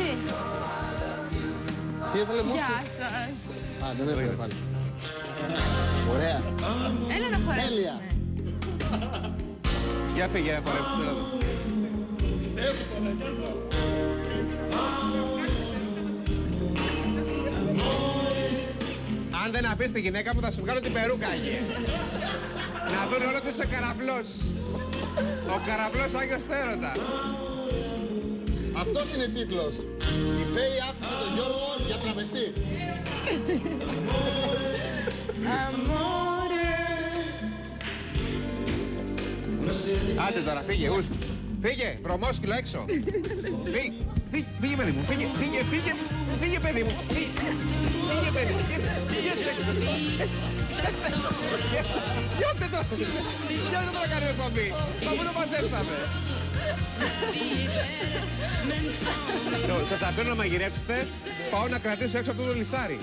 έτσι. Τι έβαλε μουσική; Γεια σας. Α, δεν έβαλε πάλι. Ωραία. Έλα να χορέψουμε. Τέλεια. Για φύγε να χορέψεις τώρα εδώ. Αν δεν αφήσει τη γυναίκα μου θα σου βγάλω την περούκα Άγιε. Να δουν όλο τους ο καραβλός. Ο καραβλός Άγιος Θέρωτα. Αυτός είναι τίτλος. Η Φέη άφησε τον Γιώργο για τραβεστή. Άντε τώρα, φύγε, ούστ. Φύγε, βρωμόσκυλο έξω. Φύγε, φύγε, φύγε, παιδί μου, φύγε, φύγε, φύγε, φύγε, παιδί μου. Φύγε, φύγε, παιδί μου. Yes, yes, έξω. Έτσι, έτσι, έξω. Yes. Γιώτε το, γιώτε το να κάνει εκπομπή. Μα πού το μαζέψαμε. Λοιπόν, Σας αφήνω να μαγειρέψετε. Πάω να κρατήσω έξω αυτό το λισάρι.